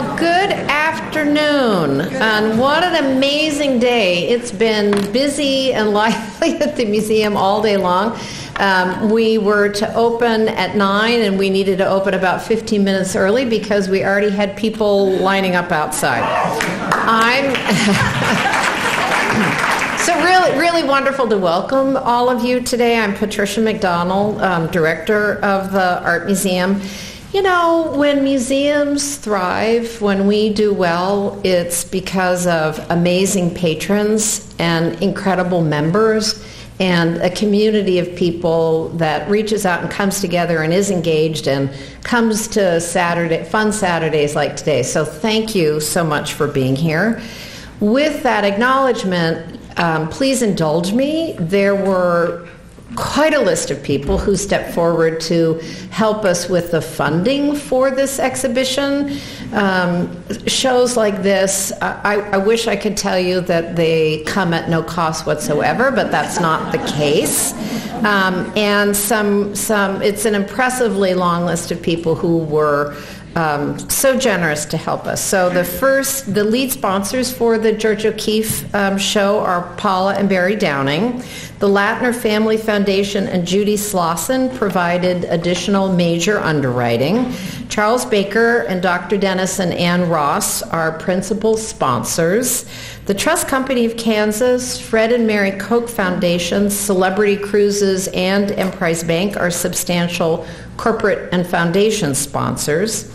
Well, good afternoon, and what an amazing day. It's been busy and lively at the museum all day long. Um, we were to open at 9 and we needed to open about 15 minutes early because we already had people lining up outside. I'm. So really, really wonderful to welcome all of you today. I'm Patricia McDonald, um, director of the Art Museum. You know, when museums thrive, when we do well, it's because of amazing patrons and incredible members and a community of people that reaches out and comes together and is engaged and comes to Saturday, fun Saturdays like today. So thank you so much for being here. With that acknowledgement, um, please indulge me. There were quite a list of people who stepped forward to help us with the funding for this exhibition. Um, shows like this, I, I, wish I could tell you that they come at no cost whatsoever, but that's not the case. Um, and some, some, it's an impressively long list of people who were um, so generous to help us. So the first, the lead sponsors for the Georgia O'Keeffe um, show are Paula and Barry Downing. The Latner Family Foundation and Judy Slosson provided additional major underwriting. Charles Baker and Dr. Dennis and Ann Ross are principal sponsors. The Trust Company of Kansas, Fred and Mary Koch Foundation, Celebrity Cruises, and Emprise Bank are substantial corporate and foundation sponsors.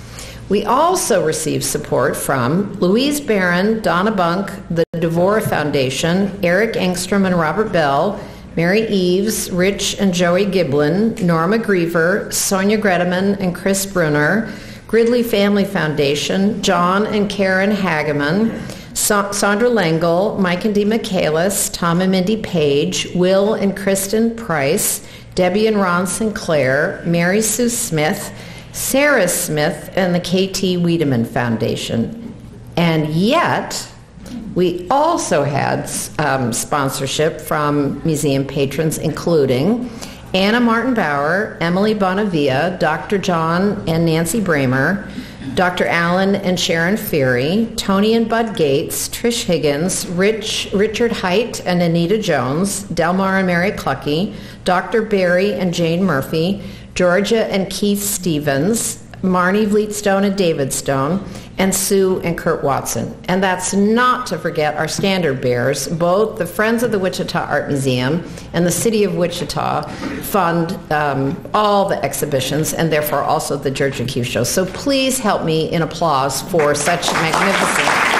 We also received support from Louise Barron, Donna Bunk, the Devore Foundation, Eric Engstrom and Robert Bell, Mary Eves, Rich and Joey Giblin, Norma Griever, Sonia Gredeman and Chris Brunner, Gridley Family Foundation, John and Karen Hageman, Sa- Sandra Lengel, Mike and Dee Michaelis, Tom and Mindy Page, Will and Kristen Price, Debbie and Ron Sinclair, Mary Sue Smith, Sarah Smith, and the KT Wiedemann Foundation. And yet, we also had um, sponsorship from museum patrons, including Anna Martin Bauer, Emily Bonavia, Dr. John and Nancy Bramer, Dr. Allen and Sharon Ferry, Tony and Bud Gates, Trish Higgins, Rich, Richard Height and Anita Jones, Delmar and Mary Clucky, Dr. Barry and Jane Murphy, Georgia and Keith Stevens, Marnie Vleetstone and David Stone, and Sue and Kurt Watson. And that's not to forget our standard bearers. Both the Friends of the Wichita Art Museum and the City of Wichita fund um, all the exhibitions and therefore also the Georgia O'Keeffe Show. So please help me in applause for such magnificent.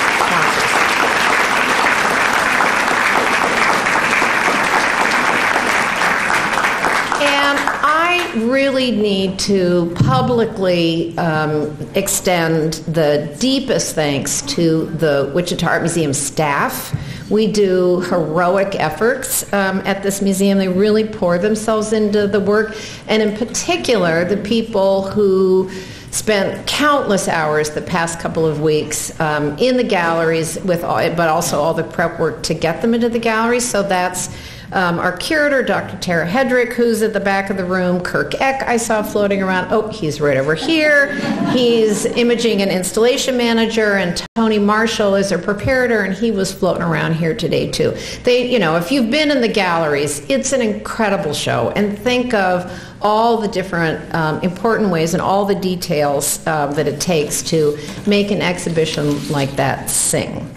Really need to publicly um, extend the deepest thanks to the Wichita Art Museum staff. We do heroic efforts um, at this museum. They really pour themselves into the work, and in particular, the people who spent countless hours the past couple of weeks um, in the galleries with all, but also all the prep work to get them into the galleries so that's um, our curator, Dr. Tara Hedrick, who's at the back of the room, Kirk Eck, I saw floating around. Oh, he's right over here. He's imaging and installation manager, and Tony Marshall is a preparator, and he was floating around here today too. They, you know, if you've been in the galleries, it's an incredible show, and think of all the different um, important ways and all the details uh, that it takes to make an exhibition like that sing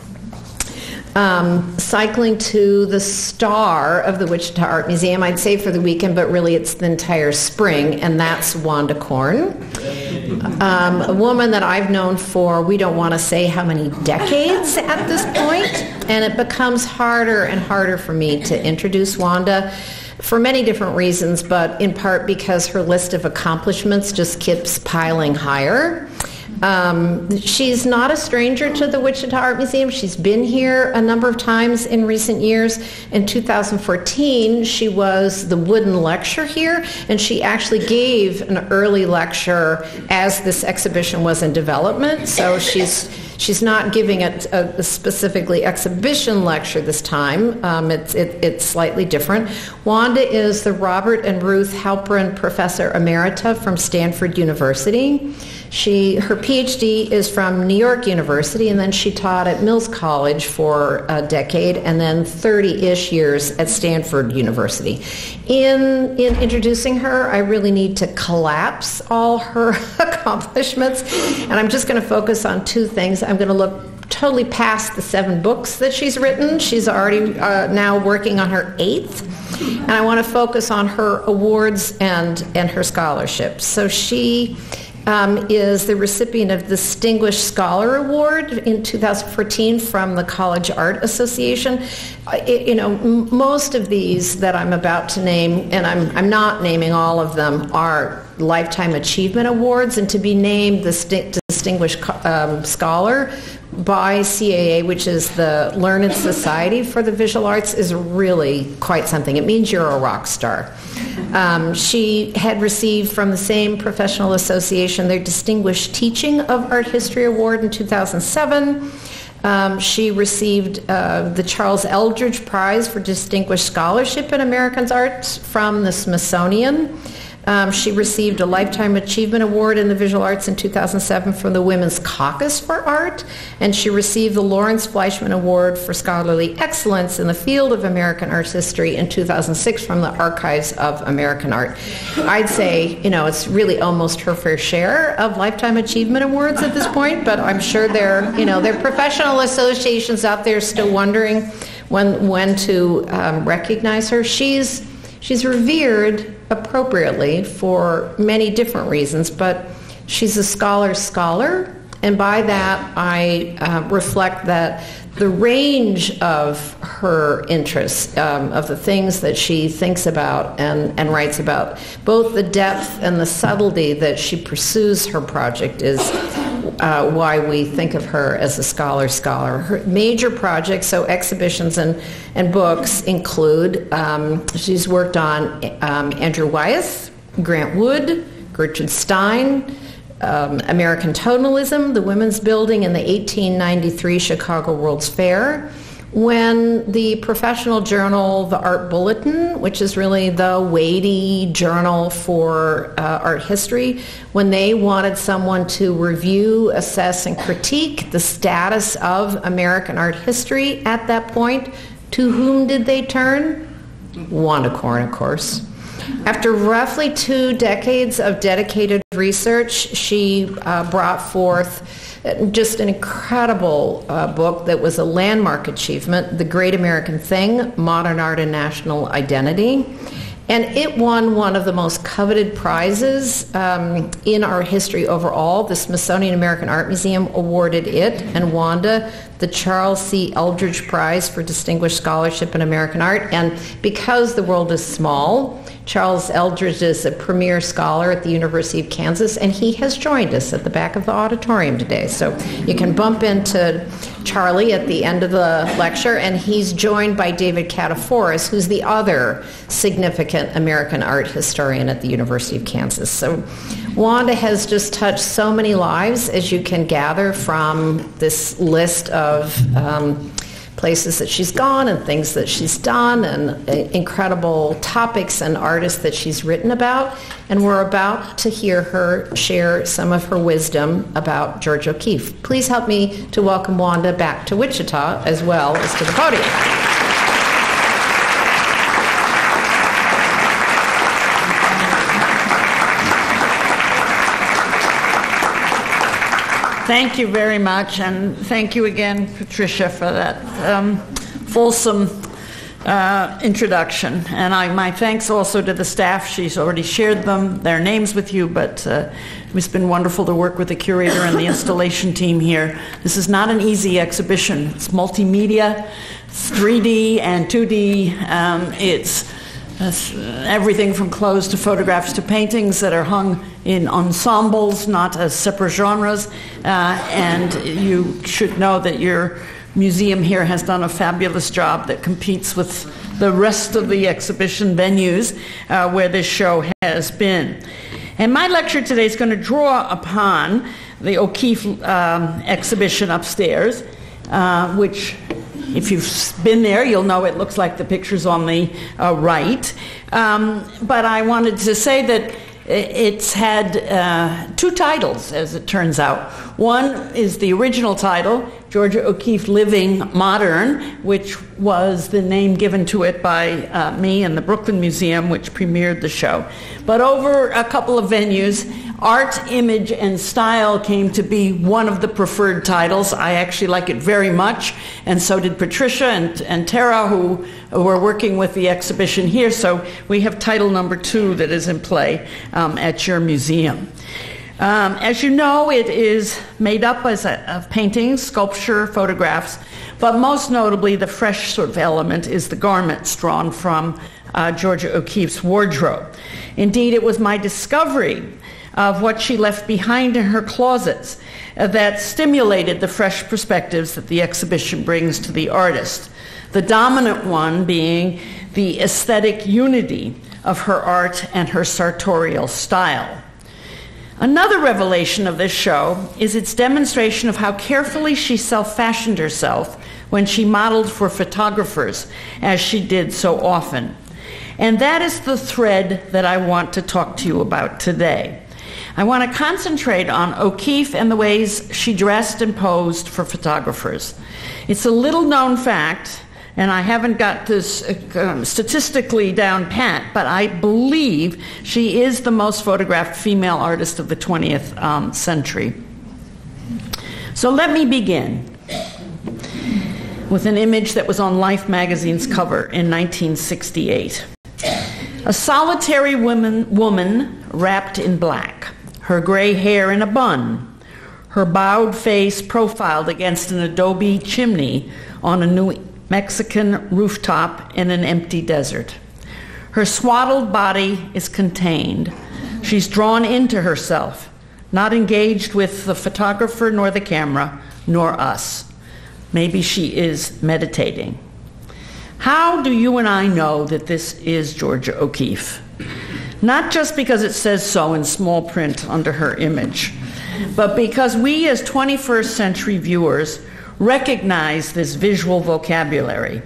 um, cycling to the star of the Wichita Art Museum, I'd say for the weekend, but really it's the entire spring, and that's Wanda Corn. Um, a woman that I've known for, we don't want to say how many decades at this point, and it becomes harder and harder for me to introduce Wanda for many different reasons, but in part because her list of accomplishments just keeps piling higher. Um, she's not a stranger to the Wichita Art Museum. She's been here a number of times in recent years. In 2014, she was the wooden lecture here, and she actually gave an early lecture as this exhibition was in development. So she's She's not giving a, a, specifically exhibition lecture this time. Um, it's, it, it's slightly different. Wanda is the Robert and Ruth Halperin Professor Emerita from Stanford University. She, her PhD is from New York University, and then she taught at Mills College for a decade, and then 30-ish years at Stanford University. In, in introducing her, I really need to collapse all her accomplishments, and I'm just going to focus on two things. I'm going to look totally past the seven books that she's written. She's already uh, now working on her eighth. And I want to focus on her awards and, and her scholarships. So she um, is the recipient of the Distinguished Scholar Award in 2014 from the College Art Association. It, you know, m- most of these that I'm about to name, and I'm, I'm not naming all of them, are Lifetime Achievement Awards, and to be named the st- Distinguished um, Scholar by CAA, which is the Learned Society for the Visual Arts, is really quite something. It means you're a rock star. Um, she had received from the same professional association their Distinguished Teaching of Art History Award in 2007. Um, she received uh, the Charles Eldredge Prize for Distinguished Scholarship in American Arts from the Smithsonian. Um, she received a Lifetime Achievement Award in the Visual Arts in 2007 from the Women's Caucus for Art, and she received the Lawrence Fleischman Award for Scholarly Excellence in the field of American art history in 2006 from the Archives of American Art. I'd say, you know, it's really almost her fair share of Lifetime Achievement Awards at this point, but I'm sure there, you know, there are professional associations out there still wondering when when to um, recognize her. She's she's revered appropriately for many different reasons, but she's a scholar's scholar, and by that I uh, reflect that the range of her interests, um, of the things that she thinks about and, and writes about, both the depth and the subtlety that she pursues her project is uh, why we think of her as a scholar scholar. Her major projects, so exhibitions and, and books, include um, she's worked on um, Andrew Wyeth, Grant Wood, Gertrude Stein, um, American Tonalism, the Women's Building, and the 1893 Chicago World's Fair when the professional journal, the Art Bulletin, which is really the weighty journal for uh, art history, when they wanted someone to review, assess, and critique the status of American art history at that point, to whom did they turn? Wanda Corn, of course. After roughly two decades of dedicated research, she uh, brought forth just an incredible uh, book that was a landmark achievement, The Great American Thing, Modern Art and National Identity. And it won one of the most coveted prizes um, in our history overall. The Smithsonian American Art Museum awarded it and Wanda the Charles C. Eldredge Prize for Distinguished Scholarship in American Art. And because the world is small, Charles Eldredge is a premier scholar at the University of Kansas, and he has joined us at the back of the auditorium today. So you can bump into Charlie at the end of the lecture, and he's joined by David Cateforis, who's the other significant American art historian at the University of Kansas. So Wanda has just touched so many lives, as you can gather from this list of um, places that she's gone and things that she's done and uh, incredible topics and artists that she's written about. And we're about to hear her share some of her wisdom about Georgia O'Keeffe. Please help me to welcome Wanda back to Wichita as well as to the podium. Thank you very much, and thank you again, Patricia, for that um, fulsome uh, introduction. And I, my thanks also to the staff. She's already shared them, their names with you, but uh, it's been wonderful to work with the curator and the installation team here. This is not an easy exhibition. It's multimedia, 3D and 2D. Um, it's everything from clothes to photographs to paintings that are hung in ensembles, not as separate genres. Uh, and you should know that your museum here has done a fabulous job that competes with the rest of the exhibition venues uh, where this show has been. And my lecture today is going to draw upon the O'Keeffe um, exhibition upstairs, uh, which if you've been there, you'll know it looks like the pictures on the uh, right. Um, but I wanted to say that It's had uh, two titles, as it turns out. One is the original title, Georgia O'Keeffe Living Modern, which was the name given to it by uh, me and the Brooklyn Museum, which premiered the show. But over a couple of venues, Art, Image, and Style came to be one of the preferred titles. I actually like it very much, and so did Patricia and, and Tara, who were working with the exhibition here. So we have title number two that is in play um, at your museum. Um, as you know, it is made up as a, of paintings, sculpture, photographs, but most notably, the fresh sort of element is the garments drawn from uh, Georgia O'Keeffe's wardrobe. Indeed, it was my discovery of what she left behind in her closets uh, that stimulated the fresh perspectives that the exhibition brings to the artist. The dominant one being the aesthetic unity of her art and her sartorial style. Another revelation of this show is its demonstration of how carefully she self fashioned herself when she modeled for photographers, as she did so often. And that is the thread that I want to talk to you about today. I want to concentrate on O'Keeffe and the ways she dressed and posed for photographers. It's a little known fact and I haven't got this uh, statistically down pat, but I believe she is the most photographed female artist of the 20th um, century. So let me begin with an image that was on Life magazine's cover in 1968. A solitary woman, woman wrapped in black, her gray hair in a bun, her bowed face profiled against an adobe chimney on a New Mexican rooftop in an empty desert. Her swaddled body is contained. She's drawn into herself, not engaged with the photographer nor the camera, nor us. Maybe she is meditating. How do you and I know that this is Georgia O'Keeffe? Not just because it says so in small print under her image, but because we as 21st century viewers recognize this visual vocabulary.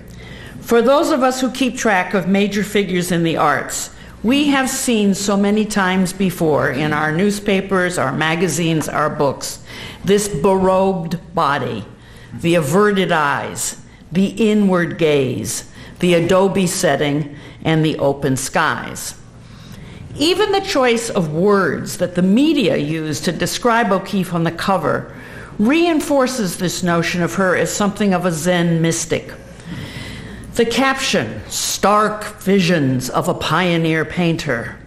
For those of us who keep track of major figures in the arts, we have seen so many times before in our newspapers, our magazines, our books, this berobed body, the averted eyes, the inward gaze, the adobe setting, and the open skies. Even the choice of words that the media used to describe O'Keeffe on the cover reinforces this notion of her as something of a Zen mystic. The caption, stark visions of a pioneer painter.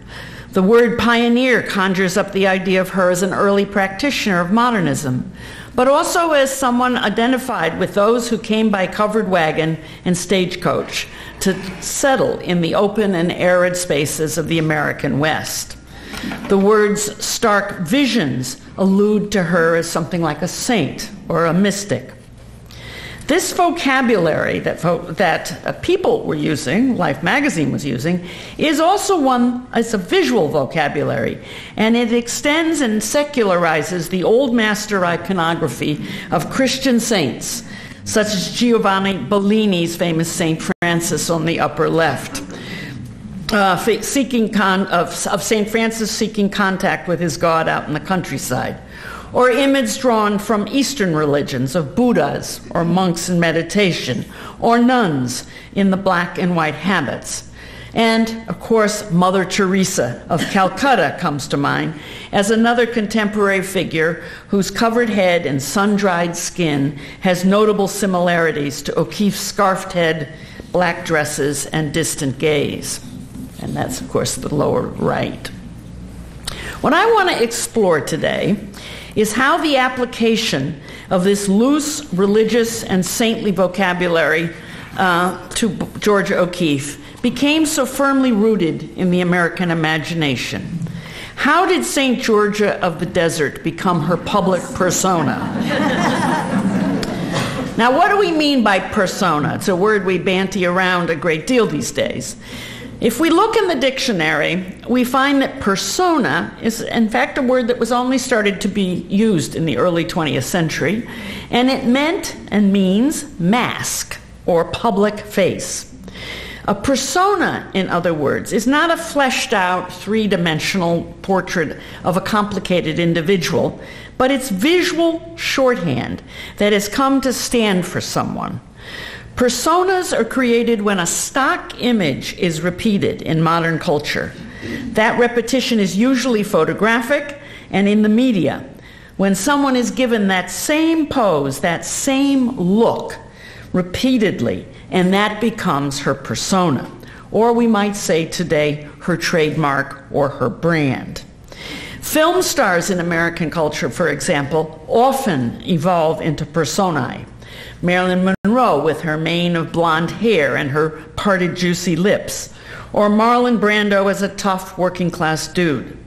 The word pioneer conjures up the idea of her as an early practitioner of modernism, but also as someone identified with those who came by covered wagon and stagecoach to settle in the open and arid spaces of the American West. The words stark visions allude to her as something like a saint or a mystic. This vocabulary that, that uh, people were using, Life magazine was using, is also one, it's a visual vocabulary, and it extends and secularizes the old master iconography of Christian saints, such as Giovanni Bellini's famous St. Francis on the upper left uh, seeking con- of, of St. Francis seeking contact with his God out in the countryside, or images drawn from Eastern religions of Buddhas or monks in meditation, or nuns in the black and white habits. And, of course, Mother Teresa of Calcutta comes to mind as another contemporary figure whose covered head and sun dried skin has notable similarities to O'Keeffe's scarfed head, black dresses, and distant gaze and that's, of course, the lower right. What I want to explore today is how the application of this loose religious and saintly vocabulary uh, to Georgia O'Keeffe became so firmly rooted in the American imagination. How did St. Georgia of the Desert become her public persona? now, what do we mean by persona? It's a word we banty around a great deal these days. If we look in the dictionary, we find that persona is, in fact, a word that was only started to be used in the early 20th century, and it meant and means mask or public face. A persona, in other words, is not a fleshed out three dimensional portrait of a complicated individual, but it's visual shorthand that has come to stand for someone. Personas are created when a stock image is repeated in modern culture. That repetition is usually photographic and in the media. When someone is given that same pose, that same look, repeatedly, and that becomes her persona. Or we might say today, her trademark or her brand. Film stars in American culture, for example, often evolve into personae. Marilyn Monroe with her mane of blonde hair and her parted juicy lips, or Marlon Brando as a tough working class dude.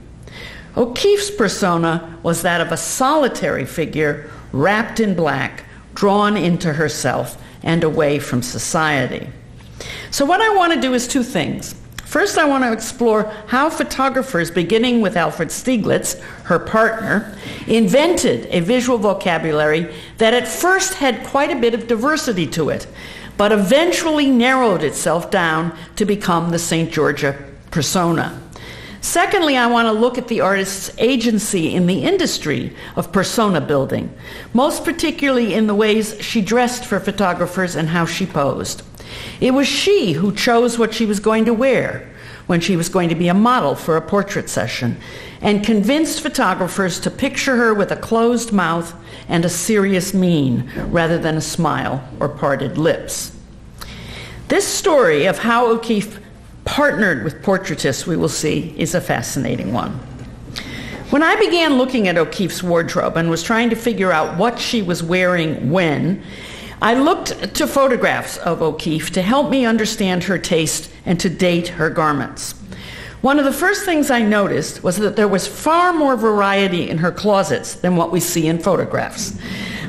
O'Keeffe's persona was that of a solitary figure wrapped in black, drawn into herself and away from society. So, what I want to do is two things. First, I want to explore how photographers, beginning with Alfred Stieglitz, her partner, invented a visual vocabulary that at first had quite a bit of diversity to it, but eventually narrowed itself down to become the St. Georgia persona. Secondly, I want to look at the artist's agency in the industry of persona building, most particularly in the ways she dressed for photographers and how she posed. It was she who chose what she was going to wear when she was going to be a model for a portrait session and convinced photographers to picture her with a closed mouth and a serious mien rather than a smile or parted lips. This story of how O'Keeffe partnered with portraitists, we will see, is a fascinating one. When I began looking at O'Keeffe's wardrobe and was trying to figure out what she was wearing when, I looked to photographs of O'Keeffe to help me understand her taste and to date her garments. One of the first things I noticed was that there was far more variety in her closets than what we see in photographs.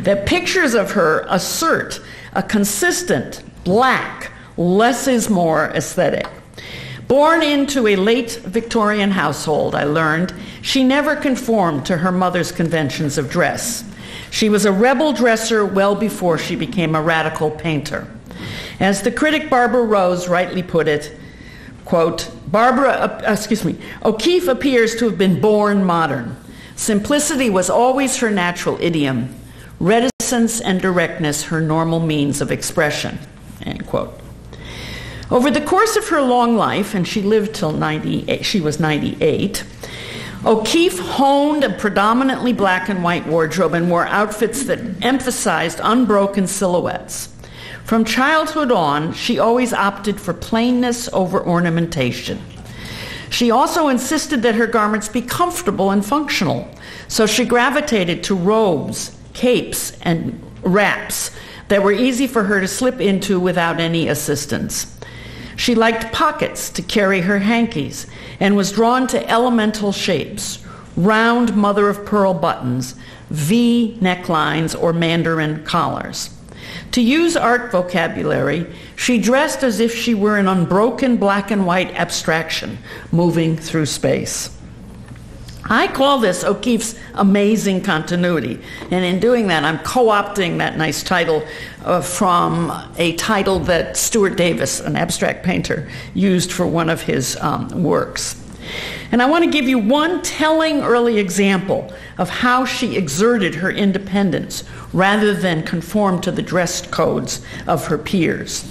That pictures of her assert a consistent, black, less is more aesthetic. Born into a late Victorian household, I learned, she never conformed to her mother's conventions of dress. She was a rebel dresser well before she became a radical painter. As the critic Barbara Rose rightly put it, quote, Barbara, uh, excuse me, O'Keeffe appears to have been born modern. Simplicity was always her natural idiom, reticence and directness her normal means of expression, end quote. Over the course of her long life, and she lived till 98, she was 98, O'Keeffe honed a predominantly black and white wardrobe and wore outfits that emphasized unbroken silhouettes. From childhood on, she always opted for plainness over ornamentation. She also insisted that her garments be comfortable and functional, so she gravitated to robes, capes, and wraps that were easy for her to slip into without any assistance. She liked pockets to carry her hankies and was drawn to elemental shapes, round mother of pearl buttons, V necklines, or mandarin collars. To use art vocabulary, she dressed as if she were an unbroken black and white abstraction moving through space. I call this O'Keeffe's amazing continuity. And in doing that, I'm co opting that nice title uh, from a title that Stuart Davis, an abstract painter, used for one of his um, works. And I want to give you one telling early example of how she exerted her independence rather than conform to the dress codes of her peers.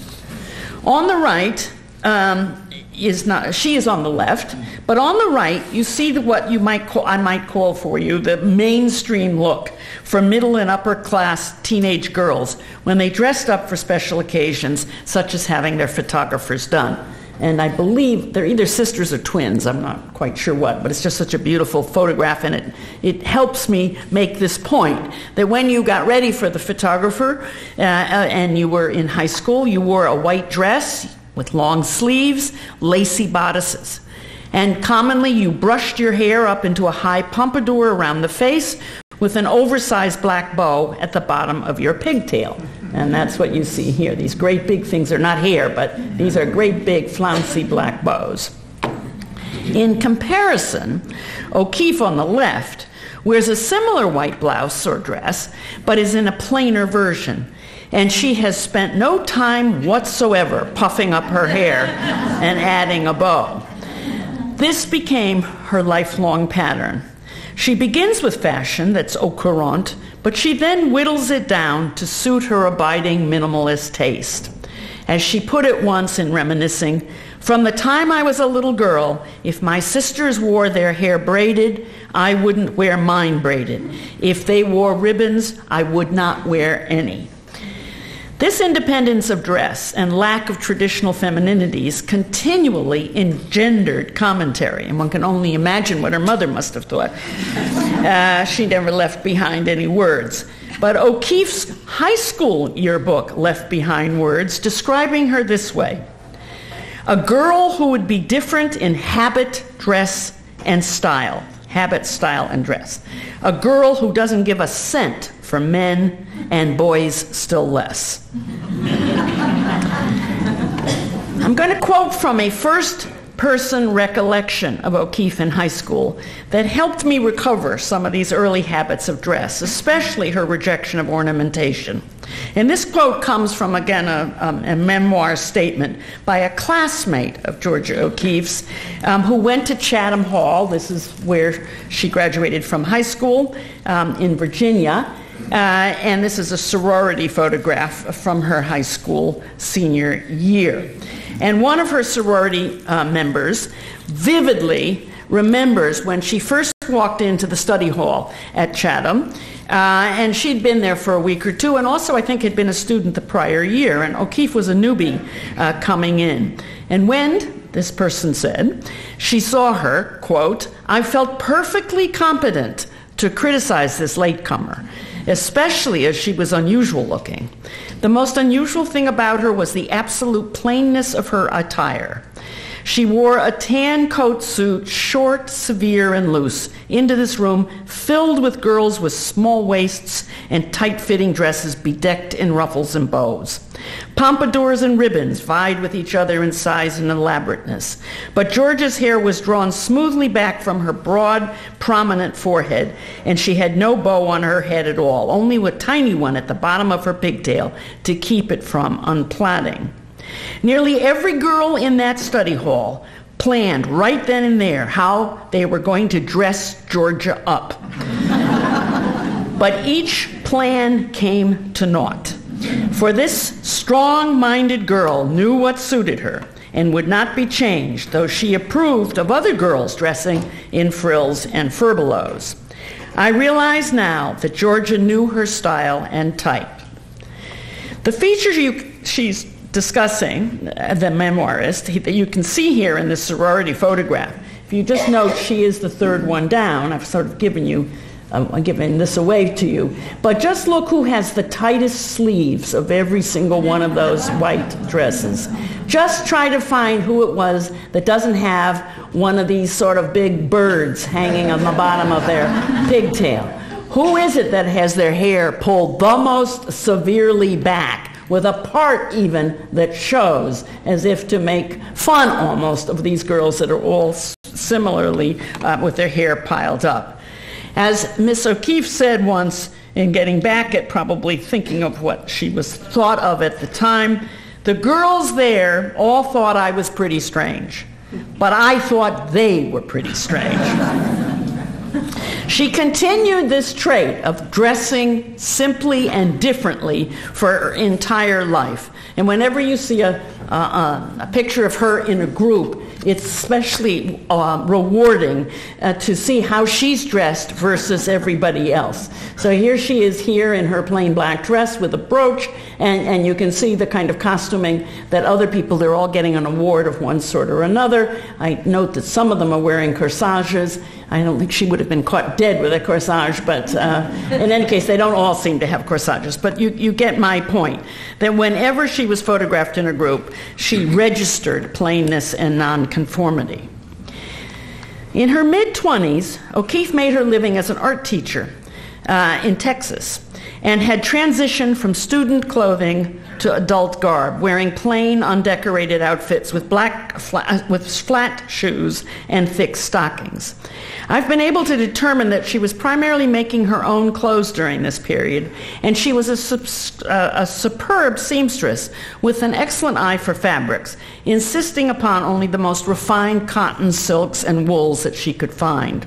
On the right, um, is not she is on the left but on the right you see what you might call i might call for you the mainstream look for middle and upper class teenage girls when they dressed up for special occasions such as having their photographers done. And i believe they're either sisters or twins i'm not quite sure what but it's just such a beautiful photograph and it it helps me make this point that when you got ready for the photographer uh, uh and you were in high school you wore a white dress with long sleeves, lacy bodices. And commonly, you brushed your hair up into a high pompadour around the face with an oversized black bow at the bottom of your pigtail. And that's what you see here. These great big things are not hair, but these are great big flouncy black bows. In comparison, O'Keeffe on the left wears a similar white blouse or dress, but is in a plainer version. And she has spent no time whatsoever puffing up her hair and adding a bow. This became her lifelong pattern. She begins with fashion that's au courant, but she then whittles it down to suit her abiding minimalist taste. As she put it once in reminiscing, from the time I was a little girl, if my sisters wore their hair braided, I wouldn't wear mine braided. If they wore ribbons, I would not wear any. This independence of dress and lack of traditional femininities continually engendered commentary, and one can only imagine what her mother must have thought. Uh, she never left behind any words. But O'Keeffe's high school yearbook left behind words describing her this way a girl who would be different in habit, dress, and style. Habit, style, and dress. A girl who doesn't give a cent for men and boys still less. I'm going to quote from a first person recollection of O'Keeffe in high school that helped me recover some of these early habits of dress, especially her rejection of ornamentation. And this quote comes from, again, a, um, a memoir statement by a classmate of Georgia O'Keeffe's um, who went to Chatham Hall. This is where she graduated from high school um, in Virginia. Uh, and this is a sorority photograph from her high school senior year. And one of her sorority uh, members vividly remembers when she first walked into the study hall at Chatham. Uh, and she'd been there for a week or two, and also I think had been a student the prior year. And O'Keeffe was a newbie uh, coming in. And when, this person said, she saw her, quote, I felt perfectly competent to criticize this latecomer, especially as she was unusual looking. The most unusual thing about her was the absolute plainness of her attire. She wore a tan coat suit, short, severe, and loose, into this room filled with girls with small waists and tight fitting dresses bedecked in ruffles and bows. Pompadours and ribbons vied with each other in size and elaborateness. But Georgia's hair was drawn smoothly back from her broad, prominent forehead, and she had no bow on her head at all, only a tiny one at the bottom of her pigtail to keep it from unplaiting. Nearly every girl in that study hall planned right then and there how they were going to dress Georgia up. but each plan came to naught. For this strong minded girl knew what suited her and would not be changed, though she approved of other girls dressing in frills and furbelows. I realize now that Georgia knew her style and type. The features you, she's discussing, uh, the memoirist, that you can see here in this sorority photograph. If you just note she is the third one down, I've sort of given you I'm uh, giving this away to you. But just look who has the tightest sleeves of every single one of those white dresses. Just try to find who it was that doesn't have one of these sort of big birds hanging on the bottom of their pigtail. Who is it that has their hair pulled the most severely back? With a part even that shows, as if to make fun almost of these girls that are all similarly uh, with their hair piled up. As Miss O'Keeffe said once, in getting back at probably thinking of what she was thought of at the time, the girls there all thought I was pretty strange, but I thought they were pretty strange. She continued this trait of dressing simply and differently for her entire life. And whenever you see a, a, a picture of her in a group, it's especially uh, rewarding uh, to see how she's dressed versus everybody else. So here she is here in her plain black dress with a brooch, and, and you can see the kind of costuming that other people, they're all getting an award of one sort or another. I note that some of them are wearing corsages. I don't think she would have been caught dead with a corsage, but uh, in any case, they don't all seem to have corsages. But you, you get my point that whenever she was photographed in a group, she registered plainness and nonconformity. In her mid 20s, O'Keeffe made her living as an art teacher uh, in Texas. And had transitioned from student clothing to adult garb, wearing plain, undecorated outfits with, black, flat, with flat shoes and thick stockings. I've been able to determine that she was primarily making her own clothes during this period, and she was a, uh, a superb seamstress with an excellent eye for fabrics, insisting upon only the most refined cotton, silks, and wools that she could find.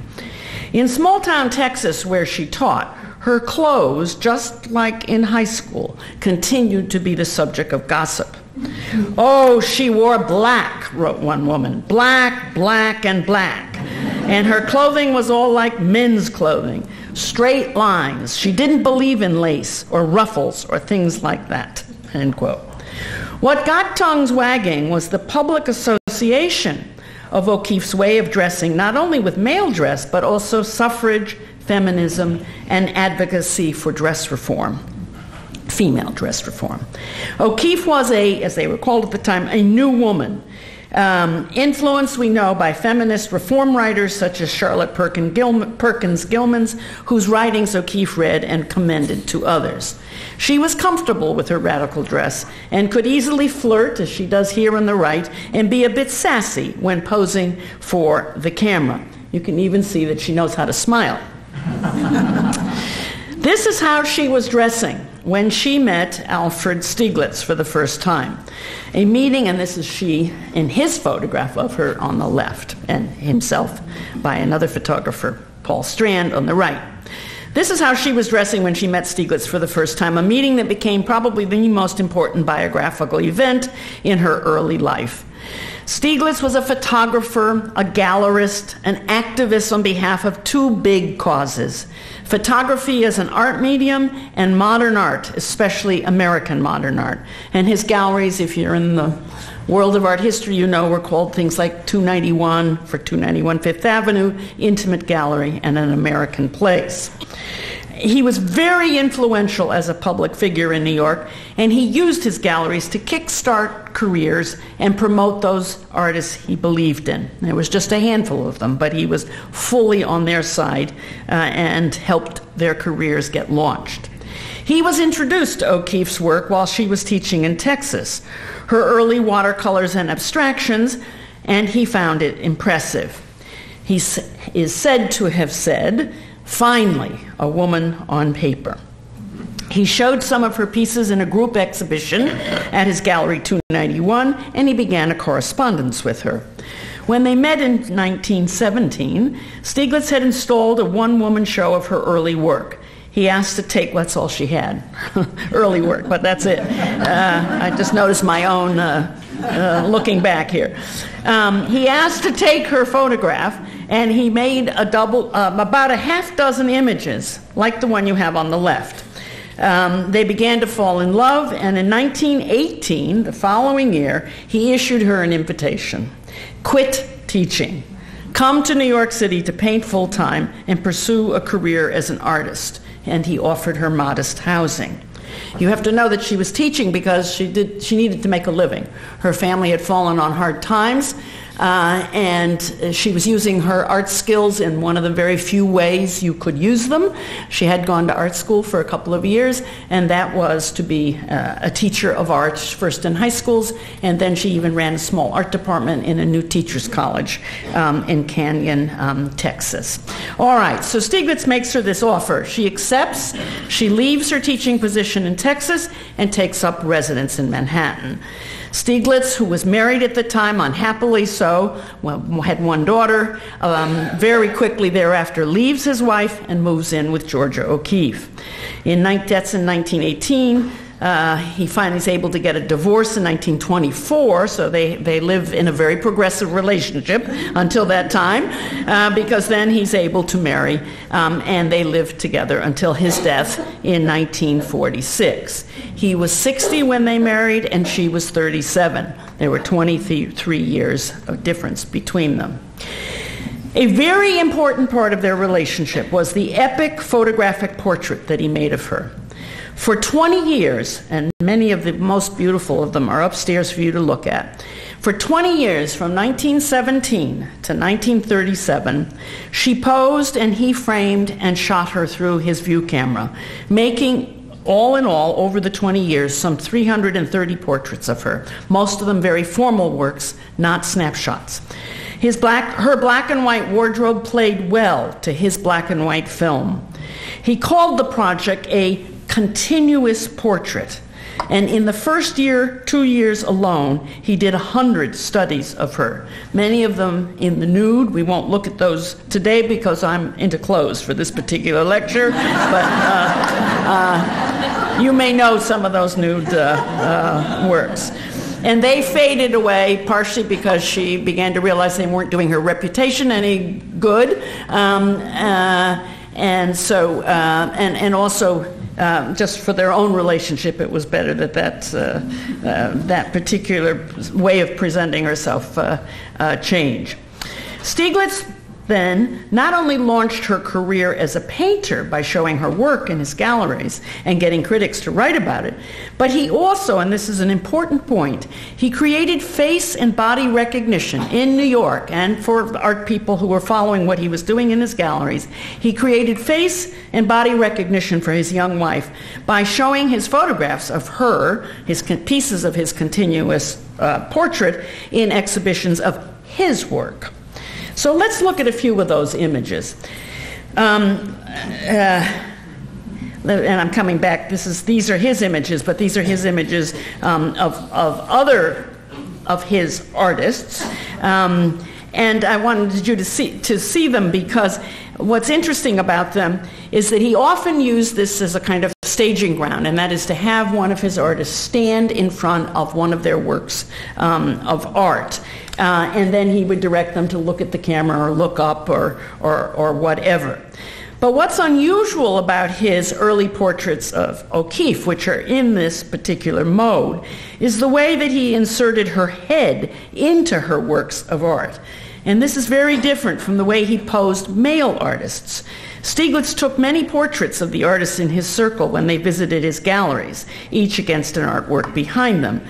In small town Texas, where she taught, her clothes, just like in high school, continued to be the subject of gossip. Oh, she wore black, wrote one woman. Black, black, and black. And her clothing was all like men's clothing straight lines. She didn't believe in lace or ruffles or things like that. End quote. What got tongues wagging was the public association of O'Keeffe's way of dressing, not only with male dress, but also suffrage, feminism, and advocacy for dress reform, female dress reform. O'Keeffe was a, as they were called at the time, a new woman. Um, influenced, we know, by feminist reform writers such as Charlotte Perkins, Gilman's, whose writings O'Keeffe read and commended to others. She was comfortable with her radical dress and could easily flirt, as she does here on the right, and be a bit sassy when posing for the camera. You can even see that she knows how to smile. this is how she was dressing when she met Alfred Stieglitz for the first time. A meeting, and this is she in his photograph of her on the left, and himself by another photographer, Paul Strand, on the right. This is how she was dressing when she met Stieglitz for the first time, a meeting that became probably the most important biographical event in her early life. Stieglitz was a photographer, a gallerist, an activist on behalf of two big causes photography as an art medium and modern art, especially American modern art. And his galleries, if you're in the world of art history, you know, were called things like 291 for 291 Fifth Avenue, Intimate Gallery, and An American Place he was very influential as a public figure in New York, and he used his galleries to kickstart careers and promote those artists he believed in. There was just a handful of them, but he was fully on their side uh, and helped their careers get launched. He was introduced to O'Keeffe's work while she was teaching in Texas, her early watercolors and abstractions, and he found it impressive. He is said to have said, Finally, a woman on paper. He showed some of her pieces in a group exhibition at his Gallery 291, and he began a correspondence with her. When they met in 1917, Stieglitz had installed a one woman show of her early work. He asked to take, what's all she had, early work, but that's it. Uh, I just noticed my own uh, uh, looking back here. Um, he asked to take her photograph, and he made a double, um, about a half dozen images, like the one you have on the left. Um, they began to fall in love, and in 1918, the following year, he issued her an invitation quit teaching, come to New York City to paint full time, and pursue a career as an artist. And he offered her modest housing. You have to know that she was teaching because she, did, she needed to make a living. Her family had fallen on hard times. Uh, and she was using her art skills in one of the very few ways you could use them. She had gone to art school for a couple of years, and that was to be uh, a teacher of art, first in high schools, and then she even ran a small art department in a new teachers' college um, in Canyon, um, Texas. All right, so Stieglitz makes her this offer. She accepts, she leaves her teaching position in Texas, and takes up residence in Manhattan. Stieglitz, who was married at the time, unhappily so, well, had one daughter, um, very quickly thereafter leaves his wife and moves in with Georgia O'Keeffe. In, that's in 1918. Uh, he finally is able to get a divorce in 1924, so they, they live in a very progressive relationship until that time, uh, because then he's able to marry, um, and they live together until his death in 1946. He was 60 when they married, and she was 37. There were 23 years of difference between them. A very important part of their relationship was the epic photographic portrait that he made of her. For 20 years, and many of the most beautiful of them are upstairs for you to look at. For 20 years, from 1917 to 1937, she posed and he framed and shot her through his view camera, making all in all, over the 20 years, some 330 portraits of her, most of them very formal works, not snapshots. His black, her black and white wardrobe played well to his black and white film. He called the project a continuous portrait. And in the first year, two years alone, he did a 100 studies of her, many of them in the nude. We won't look at those today because I'm into clothes for this particular lecture, but uh, uh, you may know some of those nude uh, uh works. And they faded away partially because she began to realize they weren't doing her reputation any good. Um, uh, and so, uh, and, and also, uh, just for their own relationship, it was better that that, uh, uh that particular way of presenting herself uh, uh, change. Stieglitz then not only launched her career as a painter by showing her work in his galleries and getting critics to write about it, but he also, and this is an important point, he created face and body recognition in New York and for art people who were following what he was doing in his galleries. He created face and body recognition for his young wife by showing his photographs of her, his pieces of his continuous uh, portrait, in exhibitions of his work. So let's look at a few of those images. Um, uh, and I'm coming back. This is these are his images, but these are his images um, of of other of his artists. Um, and I wanted you to see to see them because what's interesting about them is that he often used this as a kind of staging ground, and that is to have one of his artists stand in front of one of their works um, of art. Uh, and then he would direct them to look at the camera or look up or, or, or whatever. But what's unusual about his early portraits of O'Keeffe, which are in this particular mode, is the way that he inserted her head into her works of art. And this is very different from the way he posed male artists. Stieglitz took many portraits of the artists in his circle when they visited his galleries, each against an artwork behind them.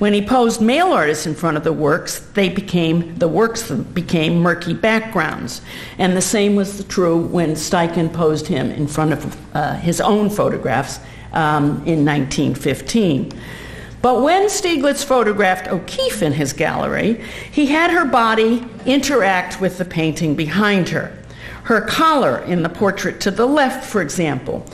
When he posed male artists in front of the works, they became the works became murky backgrounds, and the same was true when Steichen posed him in front of uh, his own photographs um, in 1915. But when Stieglitz photographed O'Keeffe in his gallery, he had her body interact with the painting behind her. Her collar in the portrait to the left, for example,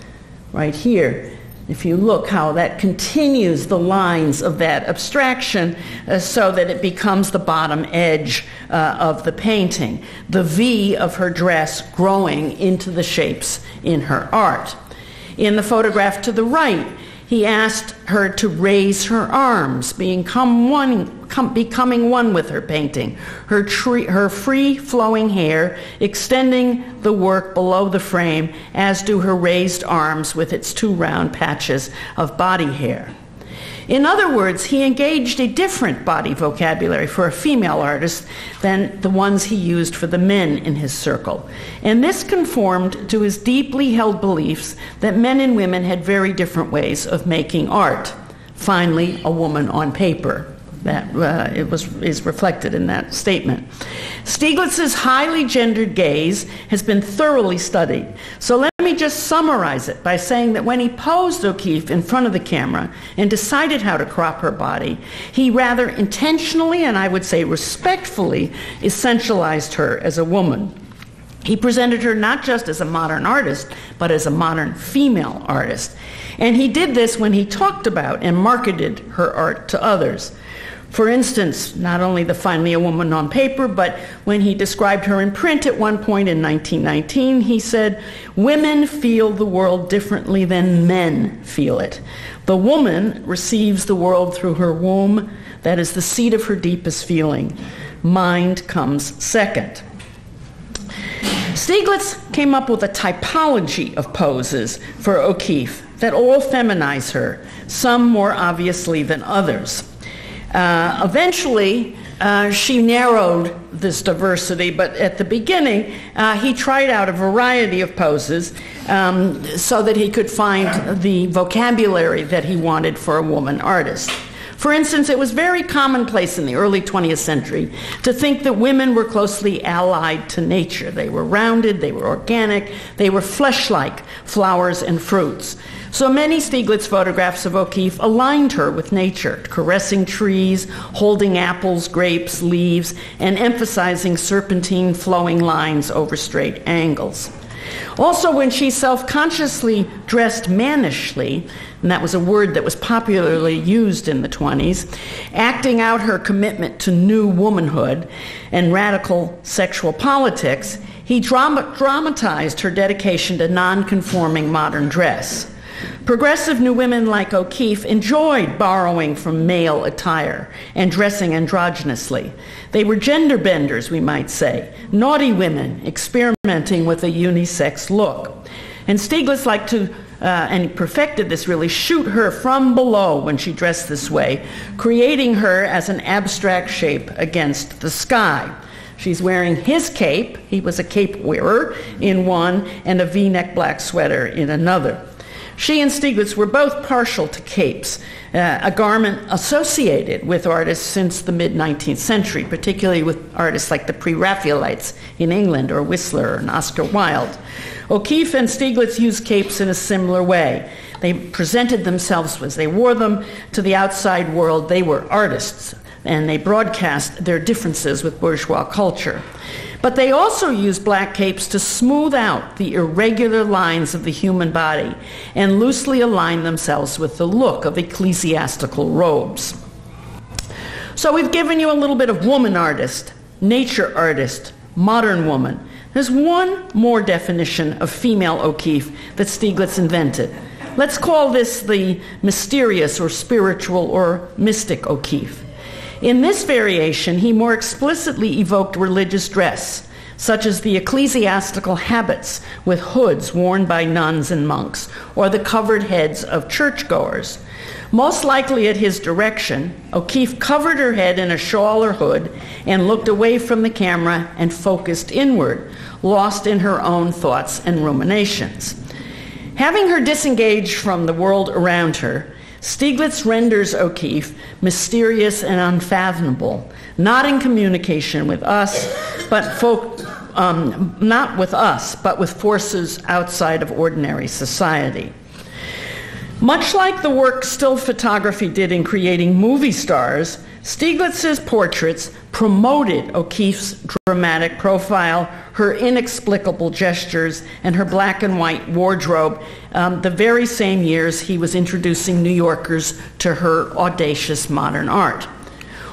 right here, if you look how that continues the lines of that abstraction uh, so that it becomes the bottom edge uh, of the painting, the V of her dress growing into the shapes in her art. In the photograph to the right, he asked her to raise her arms, become one, com, becoming one with her painting, her, her free flowing hair extending the work below the frame, as do her raised arms with its two round patches of body hair. In other words, he engaged a different body vocabulary for a female artist than the ones he used for the men in his circle. And this conformed to his deeply held beliefs that men and women had very different ways of making art. Finally, a woman on paper that uh, it was is reflected in that statement. Stieglitz's highly gendered gaze has been thoroughly studied. So let me just summarize it by saying that when he posed O'Keeffe in front of the camera and decided how to crop her body, he rather intentionally and I would say respectfully essentialized her as a woman. He presented her not just as a modern artist, but as a modern female artist. And he did this when he talked about and marketed her art to others. For instance, not only the Finally a Woman on paper, but when he described her in print at one point in 1919, he said, Women feel the world differently than men feel it. The woman receives the world through her womb, that is the seat of her deepest feeling. Mind comes second. Stieglitz came up with a typology of poses for O'Keeffe that all feminize her, some more obviously than others. Uh, eventually, uh, she narrowed this diversity, but at the beginning, uh, he tried out a variety of poses um, so that he could find the vocabulary that he wanted for a woman artist. For instance, it was very commonplace in the early 20th century to think that women were closely allied to nature. They were rounded, they were organic, they were flesh like flowers and fruits. So many Stieglitz photographs of O'Keeffe aligned her with nature, caressing trees, holding apples, grapes, leaves, and emphasizing serpentine flowing lines over straight angles. Also, when she self consciously dressed mannishly, and that was a word that was popularly used in the 20s, acting out her commitment to new womanhood and radical sexual politics, he drama- dramatized her dedication to non-conforming modern dress. Progressive new women like O'Keeffe enjoyed borrowing from male attire and dressing androgynously. They were gender benders, we might say, naughty women experimenting with a unisex look. And Stieglitz liked to, uh, and perfected this really, shoot her from below when she dressed this way, creating her as an abstract shape against the sky. She's wearing his cape, he was a cape wearer, in one, and a v neck black sweater in another. She and Stieglitz were both partial to capes, uh, a garment associated with artists since the mid 19th century, particularly with artists like the Pre Raphaelites in England or Whistler and Oscar Wilde. O'Keeffe and Stieglitz used capes in a similar way. They presented themselves as they wore them to the outside world. They were artists, and they broadcast their differences with bourgeois culture. But they also use black capes to smooth out the irregular lines of the human body and loosely align themselves with the look of ecclesiastical robes. So we've given you a little bit of woman artist, nature artist, modern woman. There's one more definition of female O'Keeffe that Stieglitz invented. Let's call this the mysterious or spiritual or mystic O'Keeffe. In this variation, he more explicitly evoked religious dress, such as the ecclesiastical habits with hoods worn by nuns and monks, or the covered heads of churchgoers. Most likely at his direction, O'Keeffe covered her head in a shawl or hood and looked away from the camera and focused inward, lost in her own thoughts and ruminations. Having her disengaged from the world around her, Stieglitz renders O'Keeffe mysterious and unfathomable, not in communication with us, but folk, um, not with us, but with forces outside of ordinary society. Much like the work still photography did in creating movie stars, Stieglitz's portraits promoted O'Keeffe's dramatic profile, her inexplicable gestures, and her black and white wardrobe um, the very same years he was introducing New Yorkers to her audacious modern art.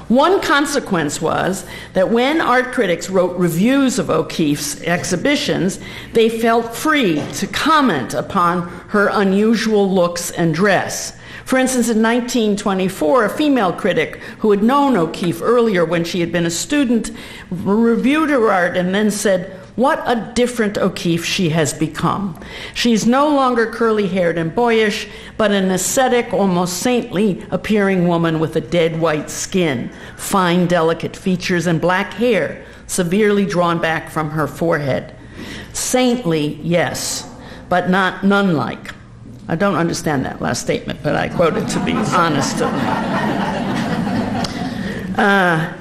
One consequence was that when art critics wrote reviews of O'Keeffe's exhibitions, they felt free to comment upon her unusual looks and dress. For instance, in 1924, a female critic who had known O'Keeffe earlier when she had been a student reviewed her art and then said, what a different O'Keeffe she has become. She's no longer curly haired and boyish, but an ascetic, almost saintly appearing woman with a dead white skin, fine, delicate features, and black hair severely drawn back from her forehead. Saintly, yes, but not nun like. I don't understand that last statement, but I quote it to be honest. Uh,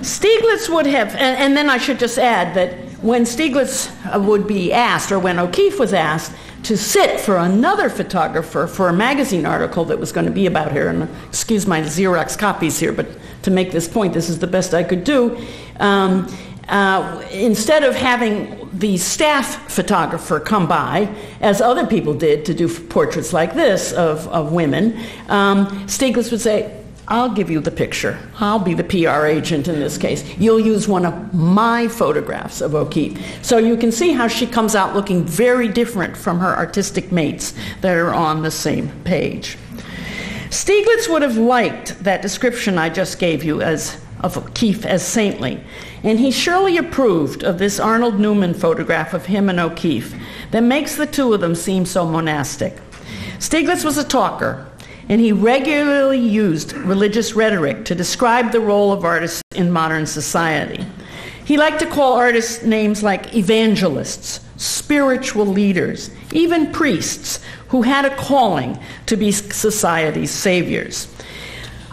Stieglitz would have, and, and, then I should just add that when Stieglitz uh, would be asked, or when O'Keeffe was asked, to sit for another photographer for a magazine article that was going to be about her, and excuse my Xerox copies here, but to make this point, this is the best I could do. Um, uh, instead of having the staff photographer come by, as other people did to do portraits like this of, of women, um, Stieglitz would say, I'll give you the picture. I'll be the PR agent in this case. You'll use one of my photographs of O'Keeffe. So you can see how she comes out looking very different from her artistic mates that are on the same page. Stieglitz would have liked that description I just gave you as of O'Keeffe as saintly. And he surely approved of this Arnold Newman photograph of him and O'Keeffe that makes the two of them seem so monastic. Stieglitz was a talker, and he regularly used religious rhetoric to describe the role of artists in modern society. He liked to call artists names like evangelists, spiritual leaders, even priests who had a calling to be society's saviors.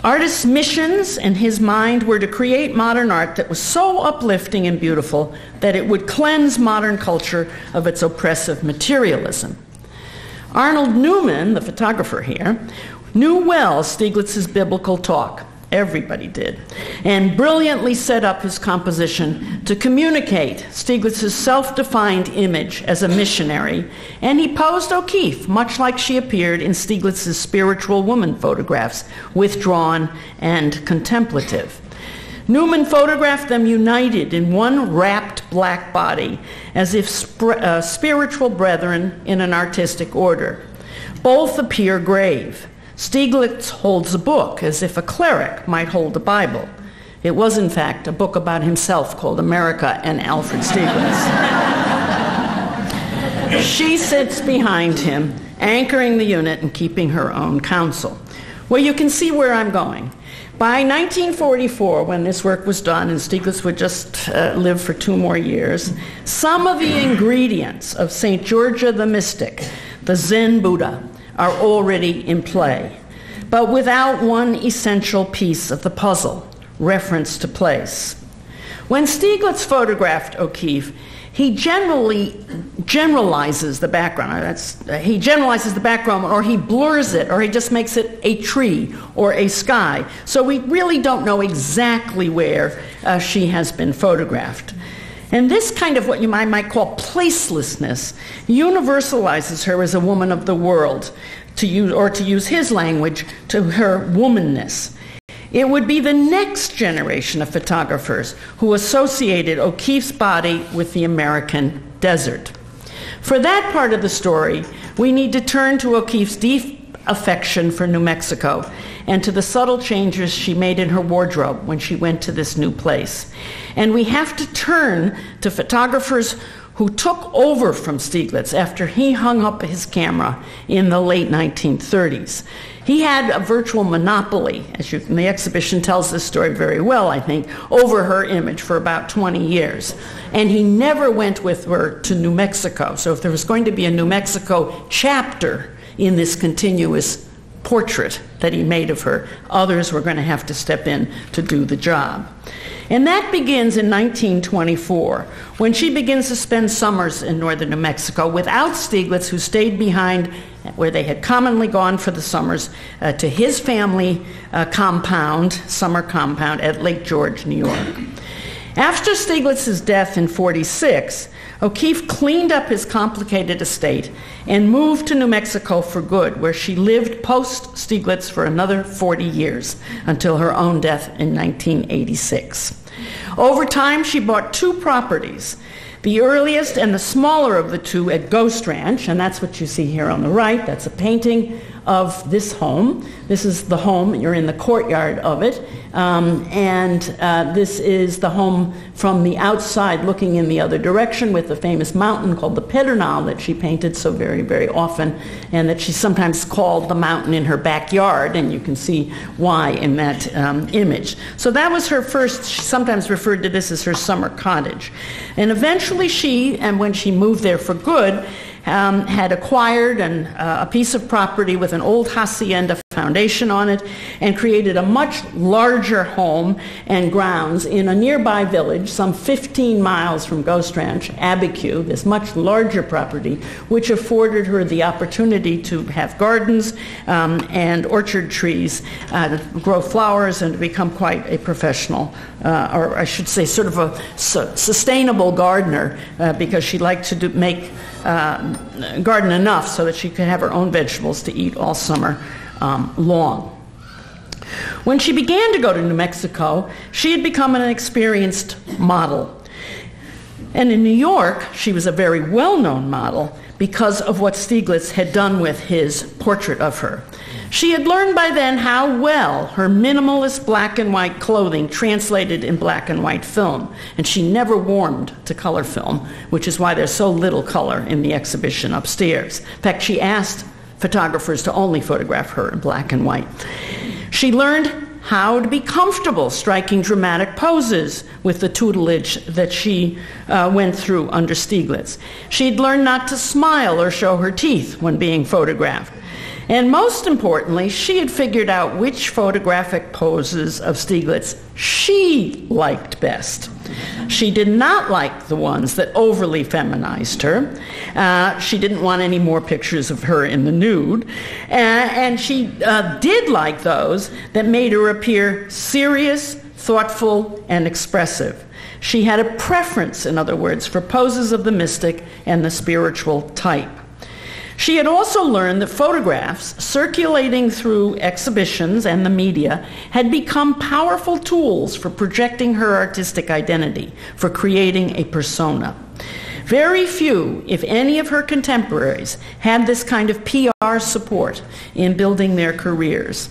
Artist's missions in his mind were to create modern art that was so uplifting and beautiful that it would cleanse modern culture of its oppressive materialism. Arnold Newman, the photographer here, knew well Stieglitz's biblical talk. Everybody did. And brilliantly set up his composition to communicate Stieglitz's self defined image as a missionary. And he posed O'Keeffe, much like she appeared in Stieglitz's spiritual woman photographs, withdrawn and contemplative. Newman photographed them united in one wrapped black body, as if sp- uh, spiritual brethren in an artistic order. Both appear grave. Stieglitz holds a book as if a cleric might hold a Bible. It was, in fact, a book about himself called America and Alfred Stieglitz. she sits behind him, anchoring the unit and keeping her own counsel. Well, you can see where I'm going. By 1944, when this work was done and Stieglitz would just uh, live for two more years, some of the ingredients of St. Georgia the Mystic, the Zen Buddha, are already in play, but without one essential piece of the puzzle reference to place. When Stieglitz photographed O'Keeffe, he generally generalizes the background. That's, uh, he generalizes the background, or he blurs it, or he just makes it a tree or a sky. So we really don't know exactly where uh, she has been photographed. And this kind of what you might, call placelessness universalizes her as a woman of the world, to use, or to use his language, to her womanness. It would be the next generation of photographers who associated O'Keeffe's body with the American desert. For that part of the story, we need to turn to O'Keeffe's deep affection for New Mexico and to the subtle changes she made in her wardrobe when she went to this new place. And we have to turn to photographers who took over from Stieglitz after he hung up his camera in the late 1930s. He had a virtual monopoly, as you, the exhibition tells this story very well, I think, over her image for about 20 years. And he never went with her to New Mexico. So if there was going to be a New Mexico chapter in this continuous portrait that he made of her, others were going to have to step in to do the job. And that begins in 1924 when she begins to spend summers in northern New Mexico without Stieglitz, who stayed behind where they had commonly gone for the summers uh, to his family uh, compound, summer compound at Lake George, New York. After Stieglitz's death in 46, O'Keeffe cleaned up his complicated estate and moved to New Mexico for good, where she lived post Stieglitz for another 40 years until her own death in 1986. Over time, she bought two properties. The earliest and the smaller of the two at Ghost Ranch, and that's what you see here on the right. That's a painting of this home. This is the home, you're in the courtyard of it. Um, and uh, this is the home from the outside looking in the other direction with the famous mountain called the Pedernal that she painted so very, very often, and that she sometimes called the mountain in her backyard, and you can see why in that um, image. So that was her first, she sometimes referred to this as her summer cottage. And eventually she, and when she moved there for good, um, had acquired an, uh, a piece of property with an old hacienda foundation on it and created a much larger home and grounds in a nearby village some 15 miles from Ghost Ranch, Abiquiu, this much larger property, which afforded her the opportunity to have gardens um, and orchard trees, uh, to grow flowers, and to become quite a professional, uh, or I should say, sort of a su- sustainable gardener, uh, because she liked to do, make uh, garden enough so that she could have her own vegetables to eat all summer um, long. When she began to go to New Mexico, she had become an experienced model. And in New York, she was a very well known model because of what Stieglitz had done with his portrait of her. She had learned by then how well her minimalist black and white clothing translated in black and white film, and she never warmed to color film, which is why there's so little color in the exhibition upstairs. In fact, she asked photographers to only photograph her in black and white. She learned how to be comfortable striking dramatic poses with the tutelage that she uh, went through under Stieglitz. She'd learned not to smile or show her teeth when being photographed. And most importantly, she had figured out which photographic poses of Stieglitz she liked best. She did not like the ones that overly feminized her. Uh, she didn't want any more pictures of her in the nude. Uh, and she uh, did like those that made her appear serious, thoughtful, and expressive. She had a preference, in other words, for poses of the mystic and the spiritual type. She had also learned that photographs circulating through exhibitions and the media had become powerful tools for projecting her artistic identity, for creating a persona. Very few, if any, of her contemporaries had this kind of PR support in building their careers.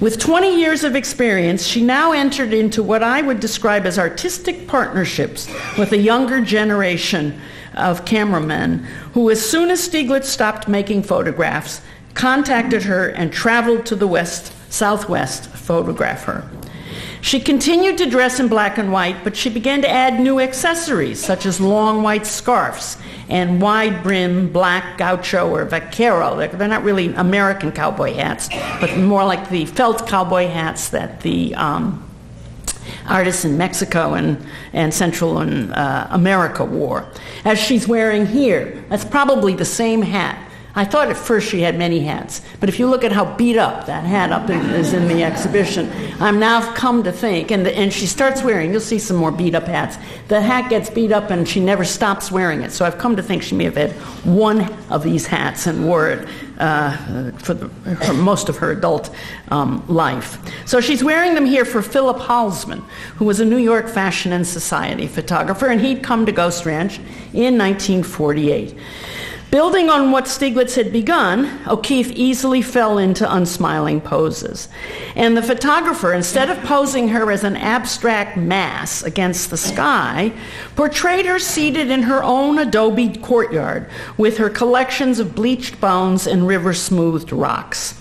With 20 years of experience, she now entered into what I would describe as artistic partnerships with a younger generation of cameramen who, as soon as Stieglitz stopped making photographs, contacted her and traveled to the west, southwest to photograph her. She continued to dress in black and white, but she began to add new accessories, such as long white scarves and wide brim black gaucho or vaquero. They're, not really American cowboy hats, but more like the felt cowboy hats that the um, artists in Mexico and, and Central and uh, America wore. As she's wearing here, that's probably the same hat. I thought at first she had many hats, but if you look at how beat up that hat up in, is in the exhibition, I'm now come to think, and, the, and she starts wearing, you'll see some more beat up hats. The hat gets beat up and she never stops wearing it, so I've come to think she may have had one of these hats and wore it uh, for, the, most of her adult um, life. So she's wearing them here for Philip Halsman, who was a New York fashion and society photographer, and he'd come to Ghost Ranch in 1948. Building on what Stieglitz had begun, O'Keeffe easily fell into unsmiling poses. And the photographer, instead of posing her as an abstract mass against the sky, portrayed her seated in her own adobe courtyard with her collections of bleached bones and river smoothed rocks.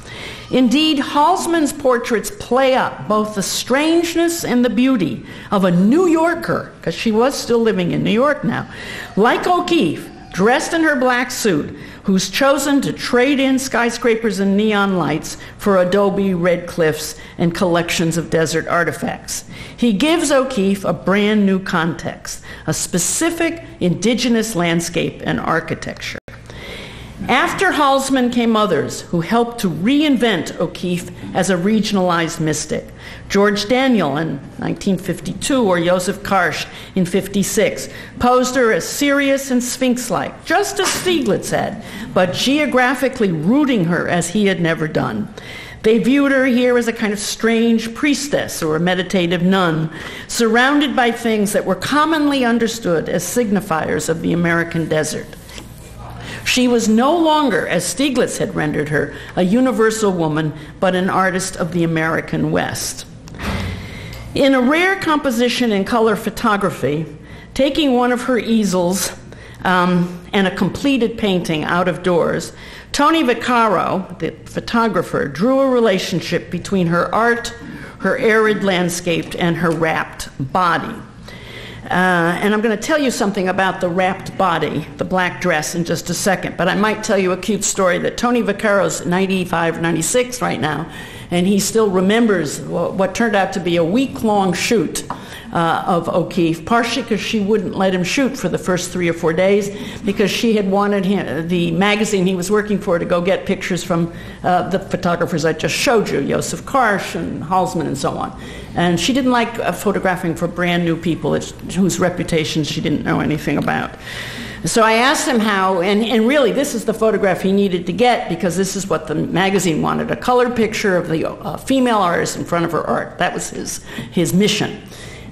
Indeed, Halsman's portraits play up both the strangeness and the beauty of a New Yorker, because she was still living in New York now, like O'Keeffe dressed in her black suit, who's chosen to trade in skyscrapers and neon lights for adobe red cliffs and collections of desert artifacts. He gives O'Keeffe a brand new context, a specific indigenous landscape and architecture. After Halsman came others who helped to reinvent O'Keeffe as a regionalized mystic. George Daniell in 1952 or Yousuf Karsh in 56 posed her as serious and sphinx-like, just as Stieglitz had, but geographically rooting her as he had never done. They viewed her here as a kind of strange priestess or a meditative nun, surrounded by things that were commonly understood as signifiers of the American desert. She was no longer, as Stieglitz had rendered her, a universal woman, but an artist of the American West. In a rare composition in color photography, taking one of her easels um, and a completed painting out of doors, Tony Vaccaro, the photographer, drew a relationship between her art, her arid landscape, and her wrapped body. Uh, and I'm going to tell you something about the wrapped body, the black dress, in just a second. But I might tell you a cute story that Tony Vaccaro's 95, 96 right now, and he still remembers what turned out to be a week long shoot uh, of O'Keeffe, partially because she wouldn't let him shoot for the first three or four days because she had wanted him, the magazine he was working for to go get pictures from uh, the photographers I just showed you, Yousuf Karsh and Halsman and so on. And she didn't like uh, photographing for brand new people whose reputations she didn't know anything about. So I asked him how, and, and really this is the photograph he needed to get because this is what the magazine wanted a colored picture of the uh, female artist in front of her art. That was his, his mission.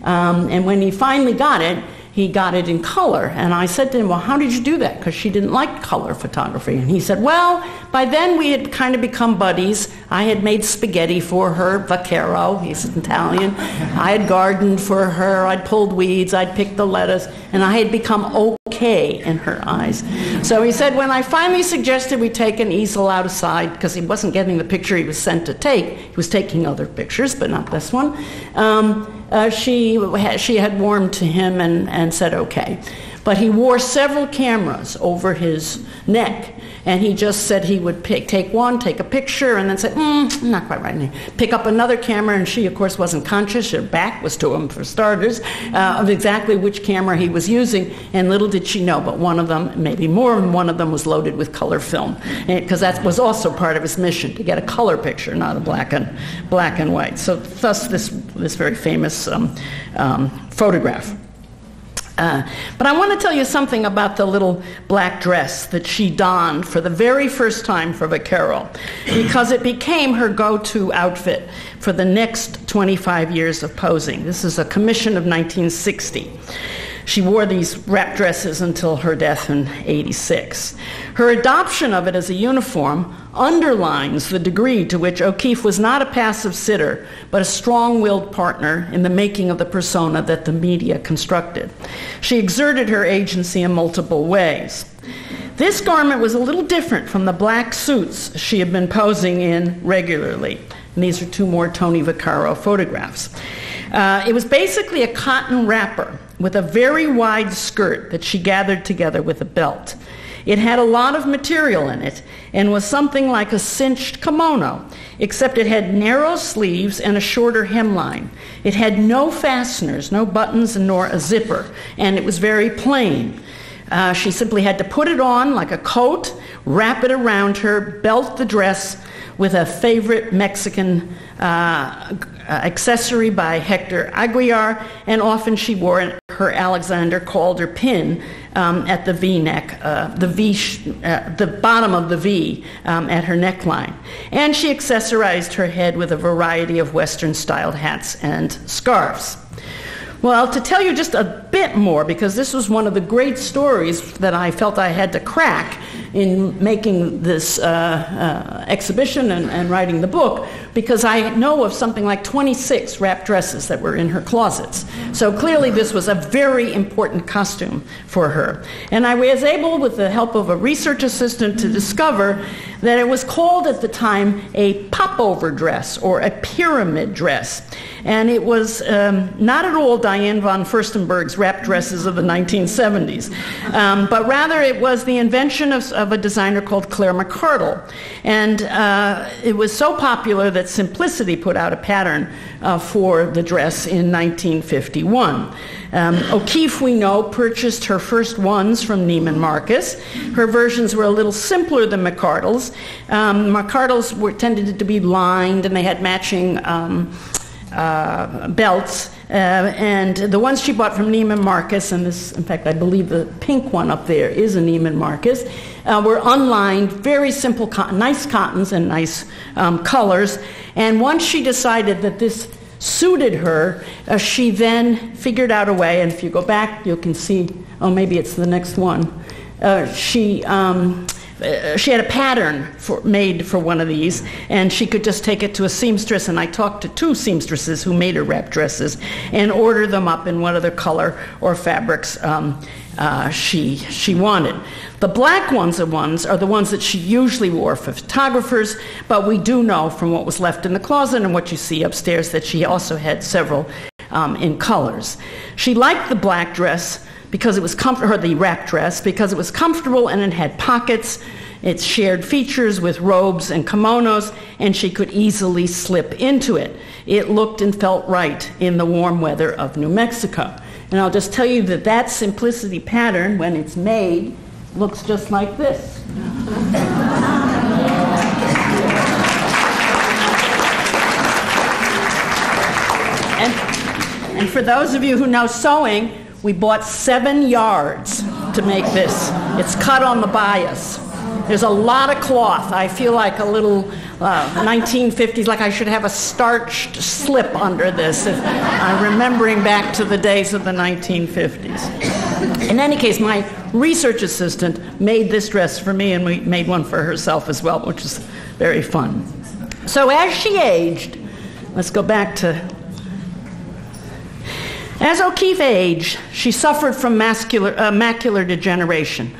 Um, and when he finally got it, he got it in color. And I said to him, Well, how did you do that? Because she didn't like color photography. And he said, Well, by then we had kind of become buddies. I had made spaghetti for her, Vaccaro, he's Italian. I had gardened for her, I'd pulled weeds, I'd picked the lettuce, and I had become okay in her eyes. So he said, When I finally suggested we take an easel outside, because he wasn't getting the picture he was sent to take, he was taking other pictures, but not this one. Um, uh, she, she had warmed to him and, and said okay. But he wore several cameras over his neck. And he just said he would pick, take one, take a picture, and then say, mm, not quite right. Pick up another camera, and she, of course, wasn't conscious. Her back was to him, for starters, uh, of exactly which camera he was using. And little did she know, but one of them, maybe more than one of them, was loaded with color film, because that was also part of his mission to get a color picture, not a black and black and white. So, thus, this this very famous um, um, photograph. Uh, but I want to tell you something about the little black dress that she donned for the very first time for Vaccaro, because it became her go to outfit for the next 25 years of posing. This is a commission of 1960. She wore these wrap dresses until her death in 86. Her adoption of it as a uniform underlines the degree to which O'Keeffe was not a passive sitter, but a strong willed partner in the making of the persona that the media constructed. She exerted her agency in multiple ways. This garment was a little different from the black suits she had been posing in regularly. And these are two more Tony Vaccaro photographs. Uh, it was basically a cotton wrapper with a very wide skirt that she gathered together with a belt. It had a lot of material in it and was something like a cinched kimono, except it had narrow sleeves and a shorter hemline. It had no fasteners, no buttons, nor a zipper, and it was very plain. Uh, she simply had to put it on like a coat, wrap it around her, belt the dress with a favorite Mexican uh, accessory by Hector Aguilar, and often she wore her Alexander Calder pin um, at the V neck, uh, the V, sh- uh, the bottom of the V um, at her neckline. And she accessorized her head with a variety of Western styled hats and scarves. Well, to tell you just a bit more, because this was one of the great stories that I felt I had to crack in making this uh, uh, exhibition and, and, writing the book, because I know of something like 26 wrap dresses that were in her closets. So clearly, this was a very important costume for her. And I was able, with the help of a research assistant, to discover that it was called at the time a popover dress or a pyramid dress. And it was um, not at all Diane von Furstenberg's wrap dresses of the 1970s, um, but rather it was the invention of, of, a designer called Claire McCardell. And uh, it was so popular that Simplicity put out a pattern uh, for the dress in 1951. Um, we know, purchased her first ones from Neiman Marcus. Her versions were a little simpler than McCardell's. Um, McCardell's were tended to be lined and they had matching um, uh, belts. Uh, and the ones she bought from Neiman Marcus, and this, in fact, I believe the pink one up there is a Neiman Marcus, uh, were unlined, very simple, cotton, nice cottons and nice um, colors. And once she decided that this suited her, uh, she then figured out a way, and if you go back, you can see, oh, maybe it's the next one. Uh, she um, uh, she had a pattern for, made for one of these, and she could just take it to a seamstress. And I talked to two seamstresses who made her wrap dresses and order them up in whatever color or fabrics um, uh, she she wanted. The black ones are ones are the ones that she usually wore for photographers, but we do know from what was left in the closet and what you see upstairs that she also had several um, in colors. She liked the black dress because it was comfortable, or the wrap dress, because it was comfortable and it had pockets. It shared features with robes and kimonos, and she could easily slip into it. It looked and felt right in the warm weather of New Mexico. And I'll just tell you that that simplicity pattern, when it's made, looks just like this. and, and for those of you who know sewing, we bought seven yards to make this. It's cut on the bias. There's a lot of cloth. I feel like a little uh, 1950s, like I should have a starched slip under this. I'm remembering back to the days of the 1950s. In any case, my research assistant made this dress for me, and we made one for herself as well, which is very fun. So as she aged, let's go back to as O'Keeffe aged, she suffered from mascular, uh, macular degeneration.